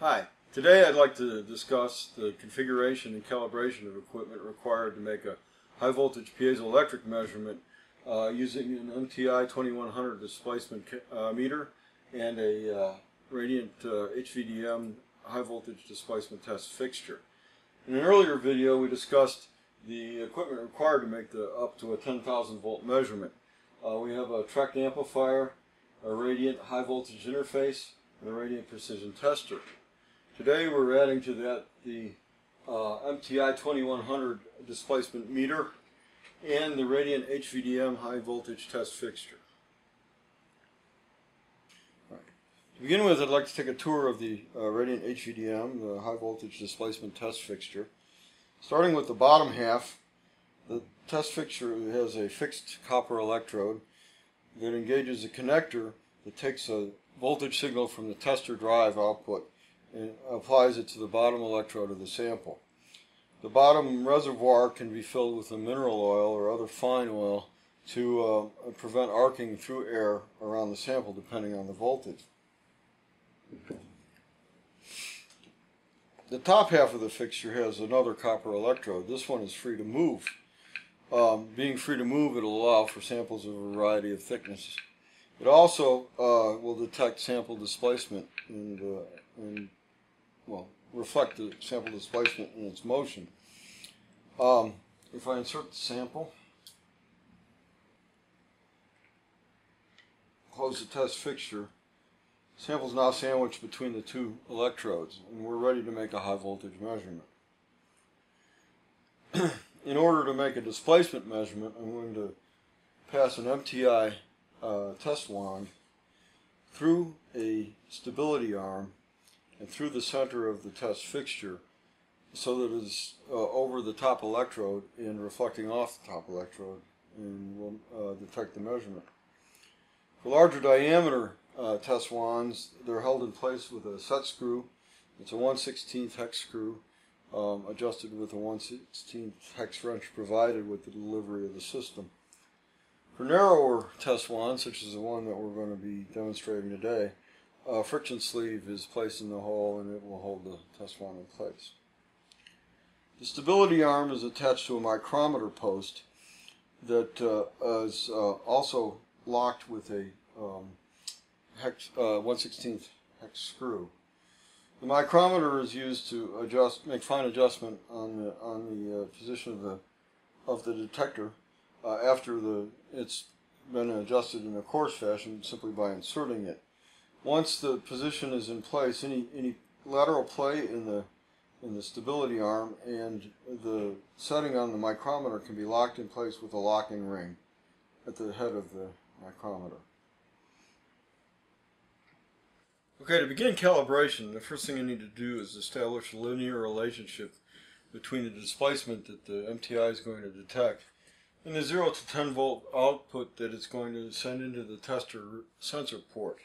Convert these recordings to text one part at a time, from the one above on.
Hi, today I'd like to discuss the configuration and calibration of equipment required to make a high voltage piezoelectric measurement uh, using an MTI 2100 displacement uh, meter and a uh, Radiant HVDM uh, high voltage displacement test fixture. In an earlier video we discussed the equipment required to make the up to a 10,000 volt measurement. Uh, we have a Trek amplifier, a Radiant high voltage interface, and a Radiant precision tester. Today we're adding to that the uh, MTI 2100 displacement meter and the Radiant HVDM high voltage test fixture. To begin with, I'd like to take a tour of the uh, Radiant HVDM, the high voltage displacement test fixture. Starting with the bottom half, the test fixture has a fixed copper electrode that engages a connector that takes a voltage signal from the tester drive output and applies it to the bottom electrode of the sample. The bottom reservoir can be filled with a mineral oil or other fine oil to uh, prevent arcing through air around the sample depending on the voltage. The top half of the fixture has another copper electrode. This one is free to move. Um, being free to move, it will allow for samples of a variety of thicknesses. It also uh, will detect sample displacement and, well, reflect the sample displacement in its motion. Um, if I insert the sample, close the test fixture, sample is now sandwiched between the two electrodes, and we're ready to make a high voltage measurement. in order to make a displacement measurement, I'm going to pass an MTI uh, test wand through a stability arm and through the center of the test fixture so that it is uh, over the top electrode and reflecting off the top electrode and will uh, detect the measurement. For larger diameter uh, test wands, they're held in place with a set screw. It's a 1 16th hex screw um, adjusted with a 1 16th hex wrench provided with the delivery of the system. For narrower test wands, such as the one that we're going to be demonstrating today, a friction sleeve is placed in the hole and it will hold the test wand in place. The stability arm is attached to a micrometer post that uh, is uh, also locked with a um, hex, uh, 1 16th hex screw. The micrometer is used to adjust, make fine adjustment on the on the uh, position of the of the detector uh, after the it's been adjusted in a coarse fashion simply by inserting it. Once the position is in place, any any lateral play in the in the stability arm and the setting on the micrometer can be locked in place with a locking ring at the head of the micrometer. Okay, to begin calibration, the first thing you need to do is establish a linear relationship between the displacement that the MTI is going to detect and the 0 to 10 volt output that it's going to send into the tester sensor port.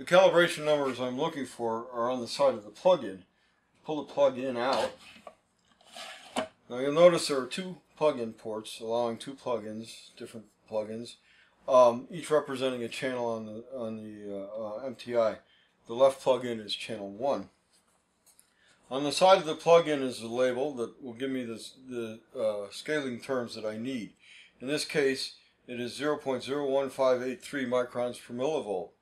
The calibration numbers I'm looking for are on the side of the plug-in. Pull the plug-in out. Now you'll notice there are two plug-in ports allowing two plug-ins, different plugins, um, each representing a channel on the on the uh, uh, MTI. The left plug-in is channel 1. On the side of the plug-in is a label that will give me this, the uh, scaling terms that I need. In this case, it is 0.01583 microns per millivolt.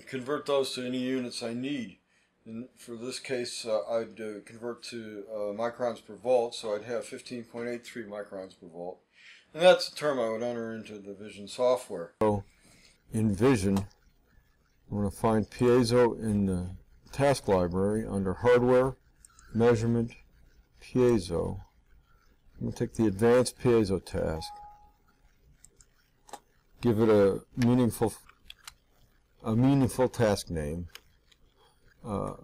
Convert those to any units I need. And for this case, uh, I'd uh, convert to uh, microns per volt, so I'd have 15.83 microns per volt. And that's the term I would enter into the Vision software. So, in Vision, I'm going to find piezo in the task library under Hardware, measurement, piezo. I'm going to take the advanced piezo task, give it a meaningful, a meaningful task name. Uh,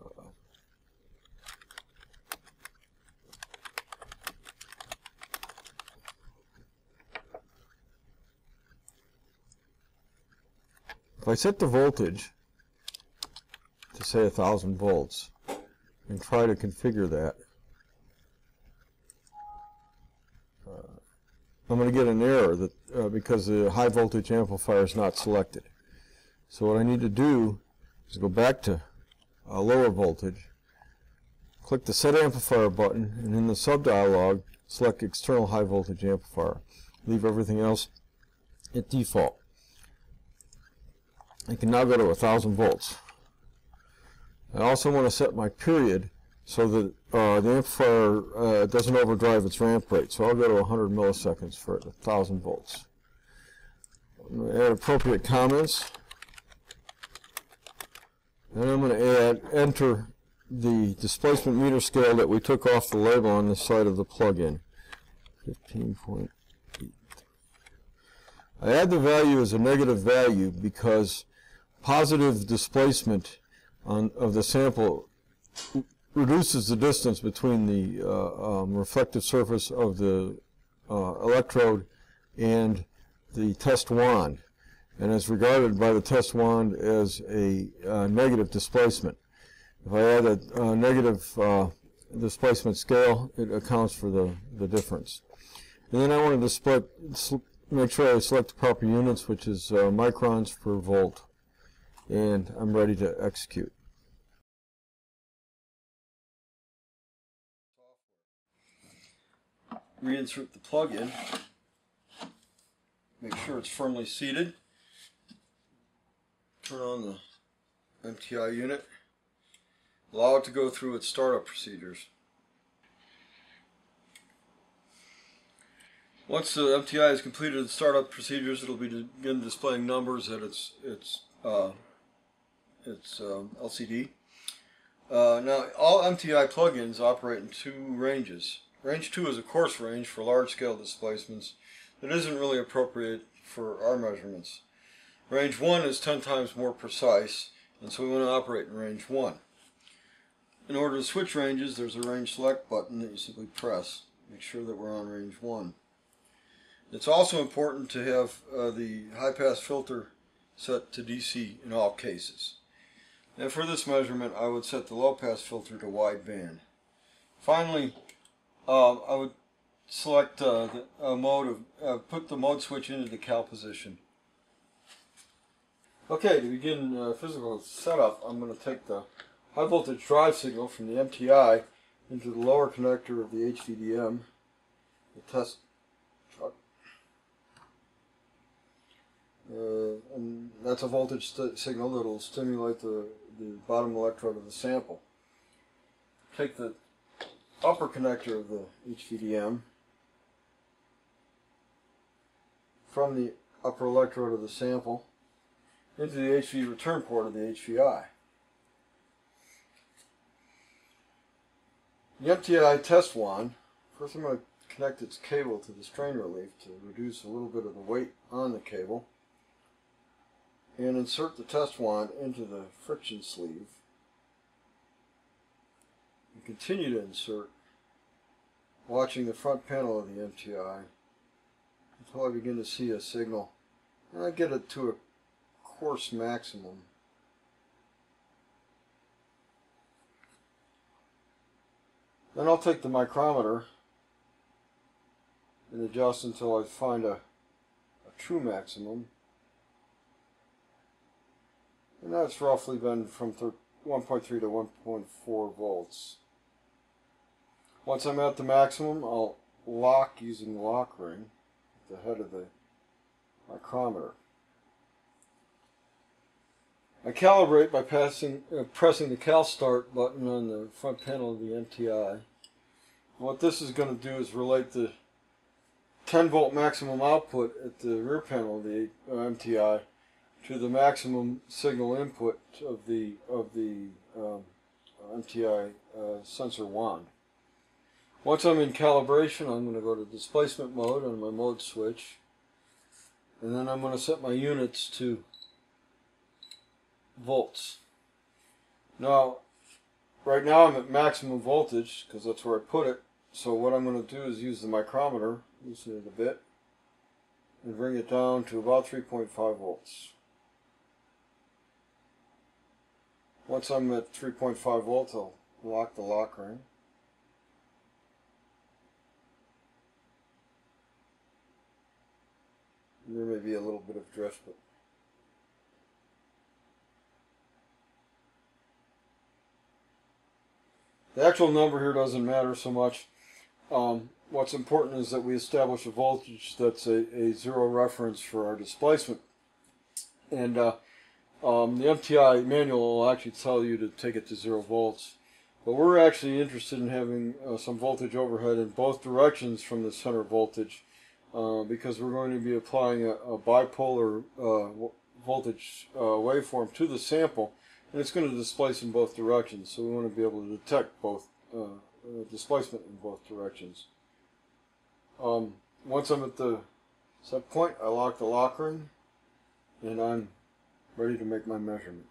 if I set the voltage to say a thousand volts, and try to configure that. Uh, I'm going to get an error that uh, because the high voltage amplifier is not selected. So what I need to do is go back to a lower voltage. Click the Set Amplifier button and in the sub dialog select External High Voltage Amplifier. Leave everything else at default. I can now go to 1000 volts. I also want to set my period so that uh, the amplifier uh, doesn't overdrive its ramp rate. So I'll go to 100 milliseconds for 1000 volts. add appropriate comments. And I'm going to add, enter the displacement meter scale that we took off the label on the side of the plug-in. 15.8. I add the value as a negative value because positive displacement on, of the sample reduces the distance between the uh, um, reflective surface of the uh, electrode and the test wand and is regarded by the test wand as a uh, negative displacement. If I add a, a negative uh, displacement scale, it accounts for the, the difference. And then I wanted to split, make sure I select the proper units, which is uh, microns per volt. And I'm ready to execute. reinsert the plug in. Make sure it's firmly seated. Turn on the MTI unit. Allow it to go through its startup procedures. Once the MTI has completed its startup procedures, it'll begin displaying numbers at its its uh, its um, LCD. Uh, now, all MTI plugins operate in two ranges. Range 2 is a coarse range for large-scale displacements that isn't really appropriate for our measurements. Range 1 is 10 times more precise, and so we want to operate in range 1. In order to switch ranges, there's a range select button that you simply press. Make sure that we're on range 1. It's also important to have uh, the high-pass filter set to DC in all cases. And for this measurement, I would set the low-pass filter to wideband. Finally, um, I would select uh, the uh, mode of, uh, put the mode switch into the cal position. Okay, to begin uh, physical setup, I'm going to take the high voltage drive signal from the MTI into the lower connector of the HVDM, the test truck. Uh, and that's a voltage signal that will stimulate the, the bottom electrode of the sample. Take the upper connector of the HVDM from the upper electrode of the sample into the HV return port of the HVI. The MTI test wand, first I'm going to connect its cable to the strain relief to reduce a little bit of the weight on the cable and insert the test wand into the friction sleeve and continue to insert watching the front panel of the MTI until I begin to see a signal and I get it to a coarse maximum. Then I'll take the micrometer and adjust until I find a, a true maximum. And that's roughly been from 1.3 to 1.4 volts. Once I'm at the maximum, I'll lock using the lock ring at the head of the micrometer. I calibrate by passing, uh, pressing the cal start button on the front panel of the MTI. What this is going to do is relate the 10 volt maximum output at the rear panel of the uh, MTI to the maximum signal input of the of the um, MTI uh, sensor wand. Once I'm in calibration, I'm going to go to displacement mode on my mode switch, and then I'm going to set my units to volts. Now, right now I'm at maximum voltage because that's where I put it. So what I'm going to do is use the micrometer, loosen it a bit, and bring it down to about 3.5 volts. Once I'm at 3.5 volts, I'll lock the lock ring. There may be a little bit of drift, but the actual number here doesn't matter so much. Um, what's important is that we establish a voltage that's a, a zero reference for our displacement. And uh, um, the MTI manual will actually tell you to take it to zero volts. But we're actually interested in having uh, some voltage overhead in both directions from the center voltage uh, because we're going to be applying a, a bipolar uh, voltage uh, waveform to the sample and it's going to displace in both directions. So we want to be able to detect both uh, uh, displacement in both directions. Um, once I'm at the set point, I lock the lock ring and I'm ready to make my measurement.